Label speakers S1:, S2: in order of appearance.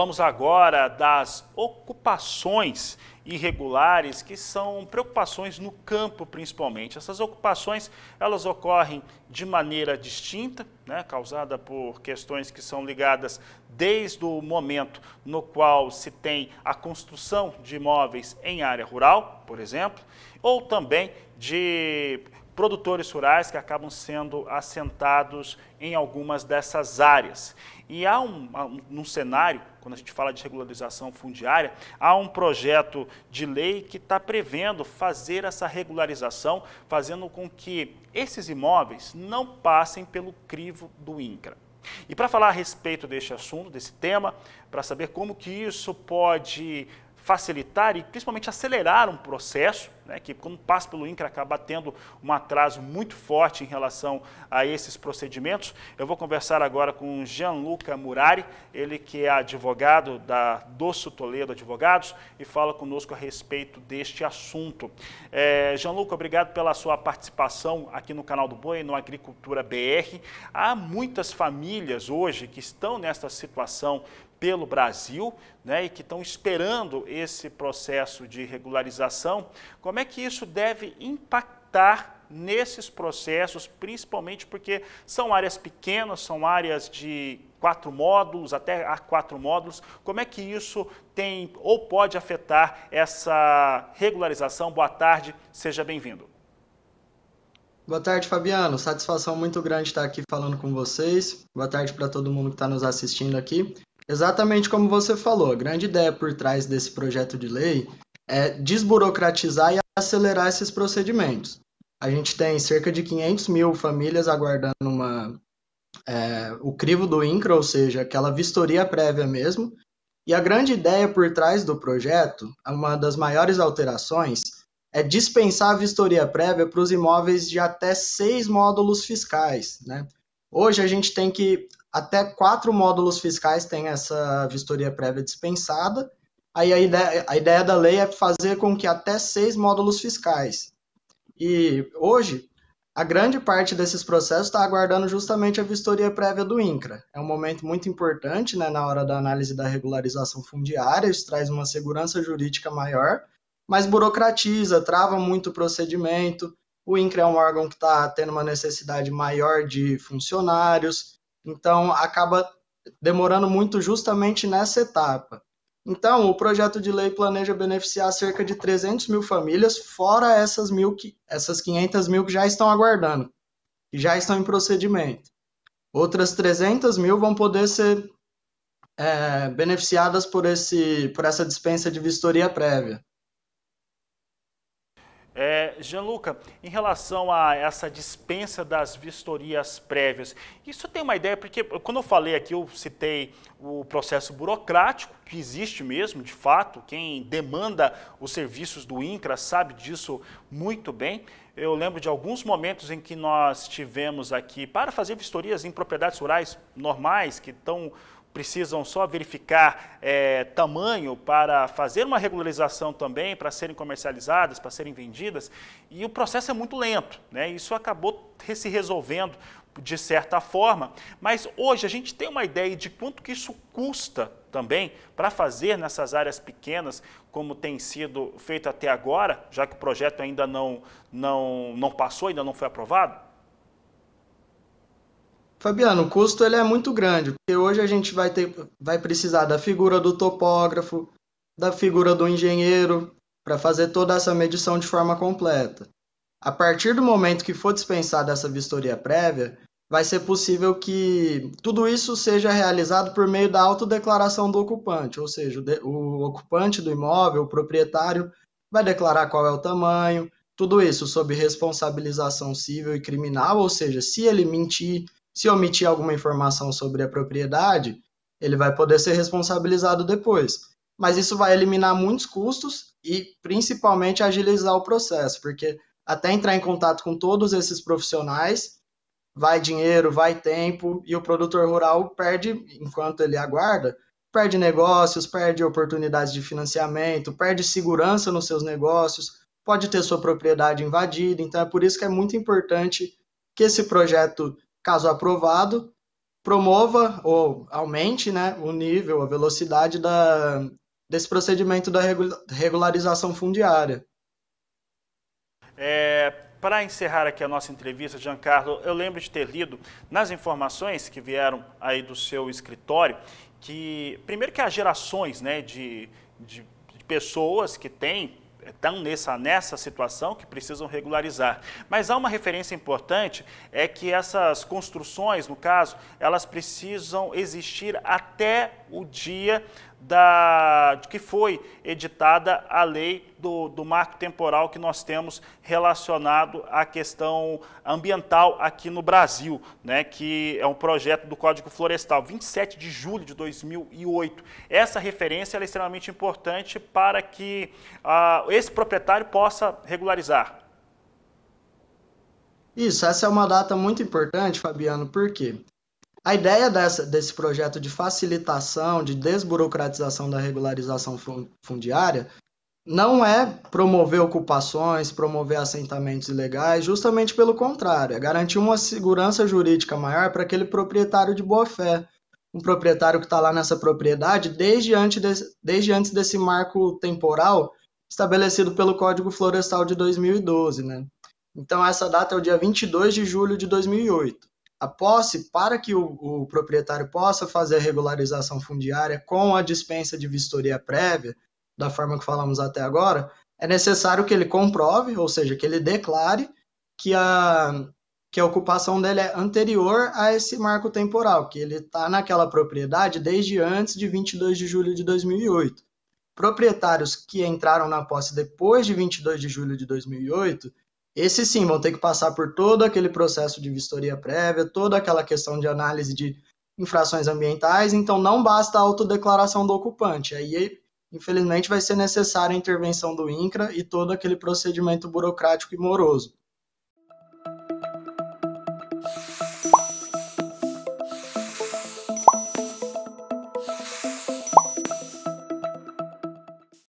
S1: Falamos agora das ocupações irregulares, que são preocupações no campo principalmente. Essas ocupações, elas ocorrem de maneira distinta, né, causada por questões que são ligadas desde o momento no qual se tem a construção de imóveis em área rural, por exemplo, ou também de produtores rurais que acabam sendo assentados em algumas dessas áreas. E há um, um, um, cenário, quando a gente fala de regularização fundiária, há um projeto de lei que está prevendo fazer essa regularização, fazendo com que esses imóveis não passem pelo crivo do INCRA. E para falar a respeito deste assunto, desse tema, para saber como que isso pode facilitar e principalmente acelerar um processo, né, que quando passa pelo INCRA acaba tendo um atraso muito forte em relação a esses procedimentos. Eu vou conversar agora com Gianluca Murari, ele que é advogado da Dosso Toledo Advogados e fala conosco a respeito deste assunto. É, Gianluca, obrigado pela sua participação aqui no canal do Boi, no Agricultura BR. Há muitas famílias hoje que estão nesta situação pelo Brasil né, e que estão esperando esse processo de regularização, como é que isso deve impactar nesses processos, principalmente porque são áreas pequenas, são áreas de quatro módulos, até a quatro módulos. Como é que isso tem ou pode afetar essa regularização? Boa tarde, seja bem-vindo.
S2: Boa tarde, Fabiano. Satisfação muito grande estar aqui falando com vocês. Boa tarde para todo mundo que está nos assistindo aqui. Exatamente como você falou, a grande ideia por trás desse projeto de lei é desburocratizar e acelerar esses procedimentos. A gente tem cerca de 500 mil famílias aguardando uma, é, o crivo do INCRA, ou seja, aquela vistoria prévia mesmo. E a grande ideia por trás do projeto, uma das maiores alterações, é dispensar a vistoria prévia para os imóveis de até seis módulos fiscais. Né? Hoje a gente tem que até quatro módulos fiscais têm essa vistoria prévia dispensada. Aí a ideia, a ideia da lei é fazer com que até seis módulos fiscais. E hoje, a grande parte desses processos está aguardando justamente a vistoria prévia do INCRA. É um momento muito importante né, na hora da análise da regularização fundiária, isso traz uma segurança jurídica maior, mas burocratiza, trava muito o procedimento. O INCRA é um órgão que está tendo uma necessidade maior de funcionários, então, acaba demorando muito justamente nessa etapa. Então, o projeto de lei planeja beneficiar cerca de 300 mil famílias, fora essas, mil que, essas 500 mil que já estão aguardando, que já estão em procedimento. Outras 300 mil vão poder ser é, beneficiadas por, esse, por essa dispensa de vistoria prévia.
S1: É, Gianluca, em relação a essa dispensa das vistorias prévias, isso tem uma ideia, porque quando eu falei aqui, eu citei o processo burocrático, que existe mesmo, de fato, quem demanda os serviços do INCRA sabe disso muito bem. Eu lembro de alguns momentos em que nós tivemos aqui, para fazer vistorias em propriedades rurais normais, que estão precisam só verificar é, tamanho para fazer uma regularização também, para serem comercializadas, para serem vendidas, e o processo é muito lento. Né? Isso acabou se resolvendo de certa forma, mas hoje a gente tem uma ideia de quanto que isso custa também para fazer nessas áreas pequenas, como tem sido feito até agora, já que o projeto ainda não, não, não passou, ainda não foi aprovado?
S2: Fabiano, o custo ele é muito grande, porque hoje a gente vai, ter, vai precisar da figura do topógrafo, da figura do engenheiro, para fazer toda essa medição de forma completa. A partir do momento que for dispensada essa vistoria prévia, vai ser possível que tudo isso seja realizado por meio da autodeclaração do ocupante, ou seja, o ocupante do imóvel, o proprietário, vai declarar qual é o tamanho, tudo isso sob responsabilização civil e criminal, ou seja, se ele mentir, se omitir alguma informação sobre a propriedade, ele vai poder ser responsabilizado depois. Mas isso vai eliminar muitos custos e principalmente agilizar o processo, porque até entrar em contato com todos esses profissionais, vai dinheiro, vai tempo, e o produtor rural perde, enquanto ele aguarda, perde negócios, perde oportunidades de financiamento, perde segurança nos seus negócios, pode ter sua propriedade invadida. Então é por isso que é muito importante que esse projeto caso aprovado, promova ou aumente né, o nível, a velocidade da, desse procedimento da regularização fundiária.
S1: É, Para encerrar aqui a nossa entrevista, Giancarlo, eu lembro de ter lido nas informações que vieram aí do seu escritório que, primeiro que as gerações né, de, de pessoas que têm estão nessa, nessa situação que precisam regularizar. Mas há uma referência importante, é que essas construções, no caso, elas precisam existir até o dia da, de que foi editada a lei do, do marco temporal que nós temos relacionado à questão ambiental aqui no Brasil, né, que é um projeto do Código Florestal, 27 de julho de 2008. Essa referência é extremamente importante para que uh, esse proprietário possa regularizar.
S2: Isso, essa é uma data muito importante, Fabiano, por quê? A ideia dessa, desse projeto de facilitação, de desburocratização da regularização fundiária, não é promover ocupações, promover assentamentos ilegais, justamente pelo contrário, é garantir uma segurança jurídica maior para aquele proprietário de boa fé, um proprietário que está lá nessa propriedade desde antes, de, desde antes desse marco temporal estabelecido pelo Código Florestal de 2012. Né? Então, essa data é o dia 22 de julho de 2008 a posse para que o, o, proprietário possa fazer a regularização fundiária com a dispensa de vistoria prévia, da forma que falamos até agora, é necessário que ele comprove, ou seja, que ele declare que a, que a ocupação dele é anterior a esse marco temporal, que ele está naquela propriedade desde antes de 22 de julho de 2008. Proprietários que entraram na posse depois de 22 de julho de 2008 esses sim vão ter que passar por todo aquele processo de vistoria prévia, toda aquela questão de análise de infrações ambientais, então não basta a autodeclaração do ocupante. Aí, infelizmente, vai ser necessária a intervenção do INCRA e todo aquele procedimento burocrático e moroso.